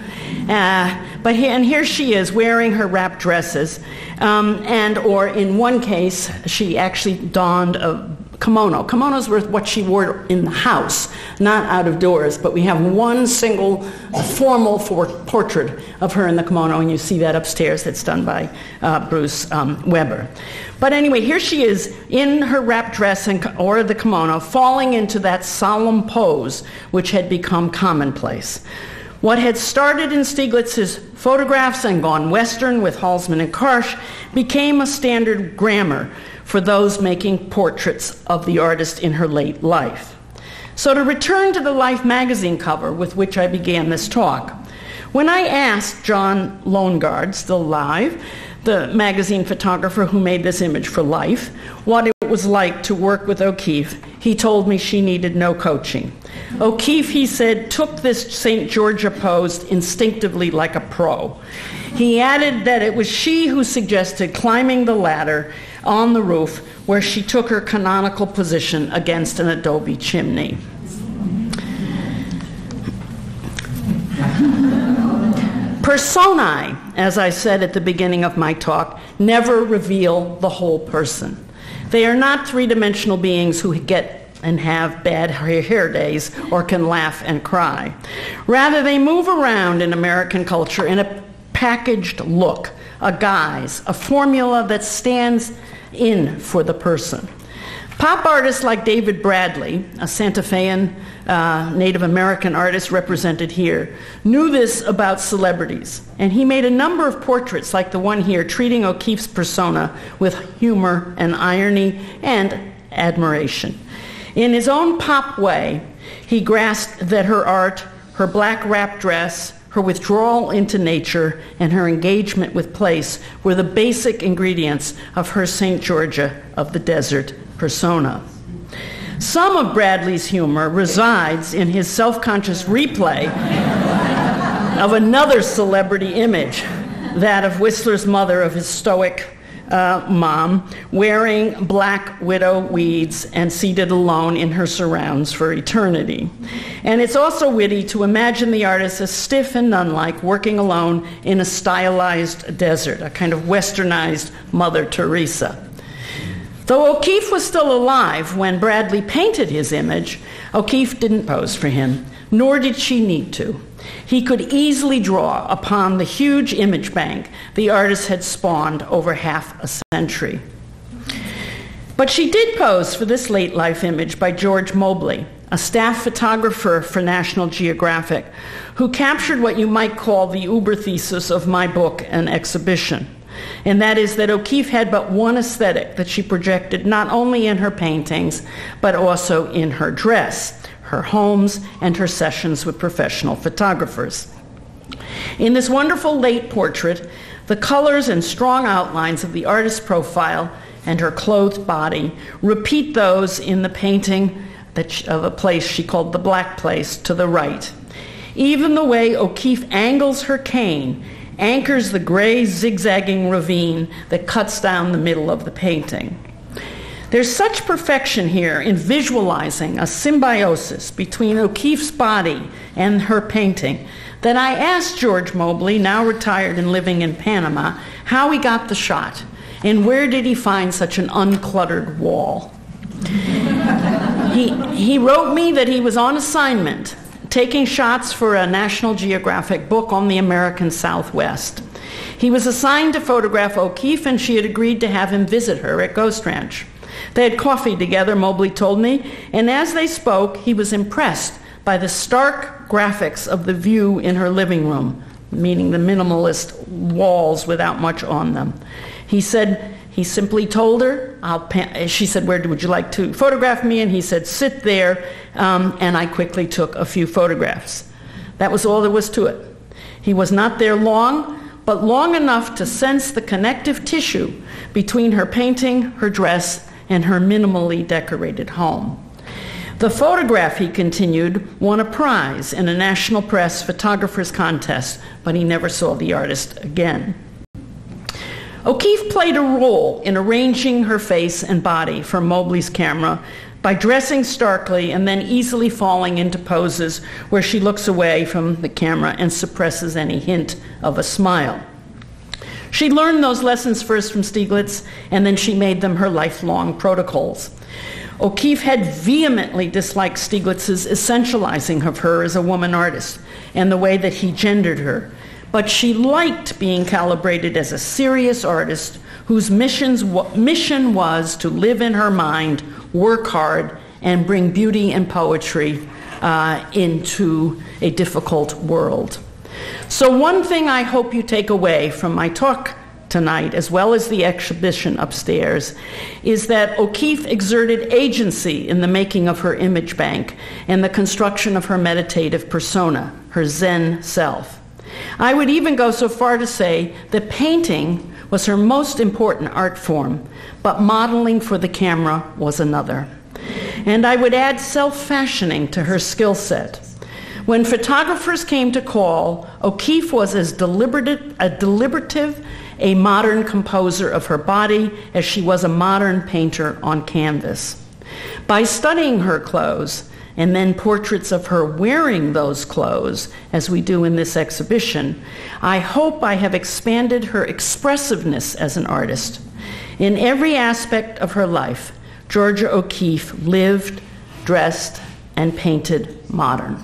Uh, but he, and here she is wearing her wrap dresses, um, and or in one case, she actually donned a kimono. Kimonos were what she wore in the house, not out of doors, but we have one single formal for portrait of her in the kimono, and you see that upstairs that's done by uh, Bruce um, Weber. But anyway, here she is in her wrap dress and, or the kimono, falling into that solemn pose which had become commonplace. What had started in Stieglitz's photographs and gone Western with Halsman and Karsh became a standard grammar for those making portraits of the artist in her late life. So, to return to the Life magazine cover with which I began this talk, when I asked John Loengard, still alive, the magazine photographer who made this image for Life, what it was like to work with O'Keeffe, he told me she needed no coaching. O'Keeffe, he said, took this St. Georgia pose instinctively like a pro. He added that it was she who suggested climbing the ladder on the roof where she took her canonical position against an adobe chimney. Personae, as I said at the beginning of my talk, never reveal the whole person. They are not three dimensional beings who get and have bad hair days or can laugh and cry. Rather, they move around in American culture in a packaged look, a guise, a formula that stands in for the person. Pop artists like David Bradley, a Santa Fean uh, Native American artist represented here, knew this about celebrities, and he made a number of portraits like the one here, treating O'Keeffe's persona with humor and irony and admiration. In his own pop way, he grasped that her art, her black wrap dress, her withdrawal into nature, and her engagement with place were the basic ingredients of her St. Georgia of the Desert persona. Some of Bradley's humor resides in his self conscious replay of another celebrity image, that of Whistler's mother of his stoic uh, mom, wearing black widow weeds and seated alone in her surrounds for eternity. And it's also witty to imagine the artist as stiff and nun like, working alone in a stylized desert, a kind of westernized Mother Teresa. Though O'Keeffe was still alive when Bradley painted his image, O'Keeffe didn't pose for him, nor did she need to. He could easily draw upon the huge image bank the artist had spawned over half a century. But she did pose for this late life image by George Mobley, a staff photographer for National Geographic, who captured what you might call the uber thesis of my book and exhibition. And that is that O'Keeffe had but one aesthetic that she projected not only in her paintings, but also in her dress her homes, and her sessions with professional photographers. In this wonderful late portrait, the colors and strong outlines of the artist's profile and her clothed body repeat those in the painting that of a place she called the Black Place to the right. Even the way O'Keeffe angles her cane anchors the gray zigzagging ravine that cuts down the middle of the painting. There's such perfection here in visualizing a symbiosis between O'Keeffe's body and her painting that I asked George Mobley, now retired and living in Panama, how he got the shot and where did he find such an uncluttered wall. he, he wrote me that he was on assignment taking shots for a National Geographic book on the American Southwest. He was assigned to photograph O'Keeffe, and she had agreed to have him visit her at Ghost Ranch. They had coffee together, Mobley told me, and as they spoke, he was impressed by the stark graphics of the view in her living room, meaning the minimalist walls without much on them. He said, he simply told her, she said, Where would you like to photograph me? And he said, Sit there. Um, and I quickly took a few photographs. That was all there was to it. He was not there long, but long enough to sense the connective tissue between her painting, her dress, and her minimally decorated home. The photograph, he continued, won a prize in a National Press Photographers Contest, but he never saw the artist again. O'Keeffe played a role in arranging her face and body for Mobley's camera by dressing starkly and then easily falling into poses where she looks away from the camera and suppresses any hint of a smile. She learned those lessons first from Stieglitz, and then she made them her lifelong protocols. O'Keeffe had vehemently disliked Stieglitz's essentializing of her as a woman artist and the way that he gendered her. But she liked being calibrated as a serious artist whose missions, mission was to live in her mind, work hard, and bring beauty and poetry uh, into a difficult world. So, one thing I hope you take away from my talk tonight, as well as the exhibition upstairs, is that O'Keeffe exerted agency in the making of her image bank and the construction of her meditative persona, her Zen self. I would even go so far to say that painting was her most important art form, but modeling for the camera was another. And I would add self fashioning to her skill set. When photographers came to call, O'Keeffe was as deliberative, a deliberative, a modern composer of her body as she was a modern painter on canvas. By studying her clothes, and then portraits of her wearing those clothes, as we do in this exhibition, I hope I have expanded her expressiveness as an artist. In every aspect of her life, Georgia O'Keeffe lived, dressed, and painted modern.